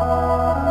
Música